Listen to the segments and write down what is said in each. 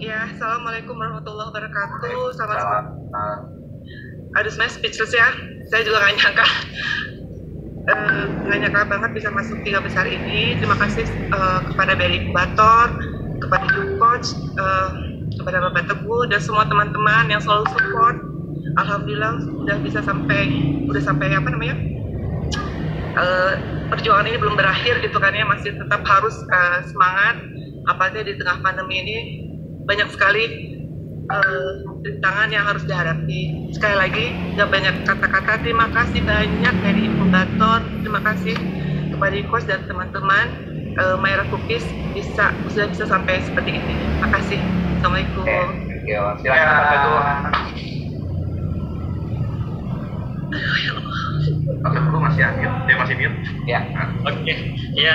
Ya, Assalamualaikum warahmatullahi wabarakatuh. Selamat uh, Aduh, sebenarnya speechless ya. Saya juga nggak nyangka. Eh, nggak nyangka banget bisa masuk tiga besar ini. Terima kasih eh, kepada Beli Inkubator, kepada You Coach, eh, kepada Bapak Teguh, dan semua teman-teman yang selalu support. Alhamdulillah udah bisa sampai, udah sampai apa namanya? Perjuangan ini belum berakhir gitu kan ya, masih tetap harus semangat. Apalagi di tengah pandemi ini banyak sekali rintangan yang harus dihadapi. Sekali lagi, nggak banyak kata-kata. Terima kasih banyak dari inkubator. Terima kasih kepada coach dan teman-teman. Eh, Mayra Cookies bisa sudah bisa sampai seperti ini. Terima kasih. Assalamualaikum. oke, you. Silakan Pak Teguh. Pak Teguh masih mute? Dia masih mute? Ya, Oke, ya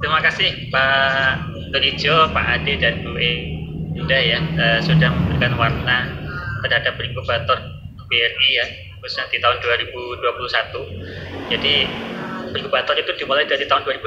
terima kasih Pak Donijo, Pak Ade dan Bu Indah ya eh, sudah memberikan warna terhadap inkubator BRI ya khususnya di tahun 2021. Jadi inkubator itu dimulai dari tahun 2018.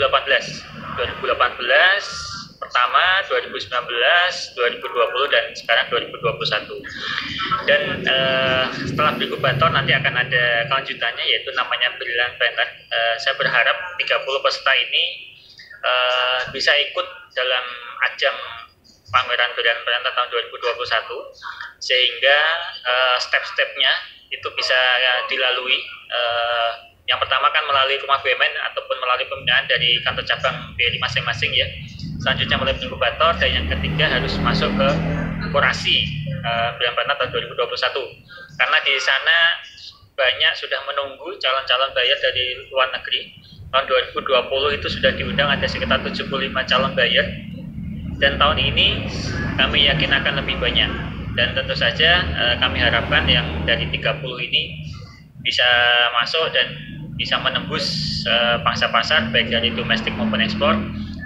2018 pertama 2019, 2020 dan sekarang 2021. Dan eh, setelah inkubator nanti akan ada kelanjutannya yaitu namanya Brilliant Planner. Eh, saya berharap 30 peserta ini eh, bisa ikut dalam ajang pameran Brilliant Planner tahun 2021 sehingga eh, step-stepnya itu bisa eh, dilalui. Eh, yang pertama kan melalui rumah BUMN ataupun melalui pembinaan dari kantor cabang BRI masing-masing ya. Selanjutnya melalui inkubator dan yang ketiga harus masuk ke kurasi uh, Brilliant tahun 2021. Karena di sana banyak sudah menunggu calon-calon bayar dari luar negeri. Tahun 2020 itu sudah diundang ada sekitar 75 calon bayar. Dan tahun ini kami yakin akan lebih banyak. Dan tentu saja eh, kami harapkan yang dari 30 ini bisa masuk dan bisa menembus eh, pangsa pasar baik dari domestik maupun ekspor.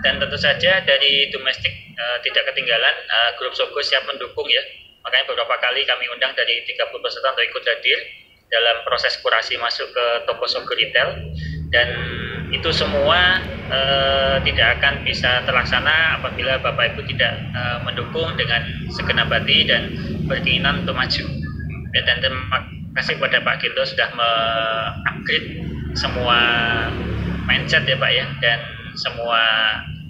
Dan tentu saja dari domestik eh, tidak ketinggalan grup Sogo siap mendukung ya. Makanya beberapa kali kami undang dari 30 peserta untuk ikut hadir dalam proses kurasi masuk ke toko Sogo retail. Dan itu semua eh, tidak akan bisa terlaksana apabila Bapak Ibu tidak eh, mendukung dengan segenap hati dan berkeinginan untuk maju ya, dan terima kasih kepada Pak Gito sudah me-upgrade semua mindset ya Pak ya dan semua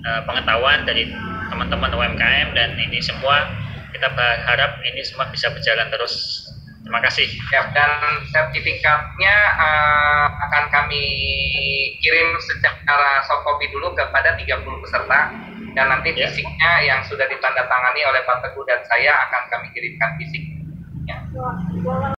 eh, pengetahuan dari teman-teman UMKM dan ini semua kita berharap ini semua bisa berjalan terus. Terima kasih. ya dan sertifikatnya eh, akan kami kirim secara soft copy dulu kepada 30 peserta dan nanti Ya. fisiknya yang sudah ditandatangani oleh Pak Teguh dan saya akan kami kirimkan fisik. Ya.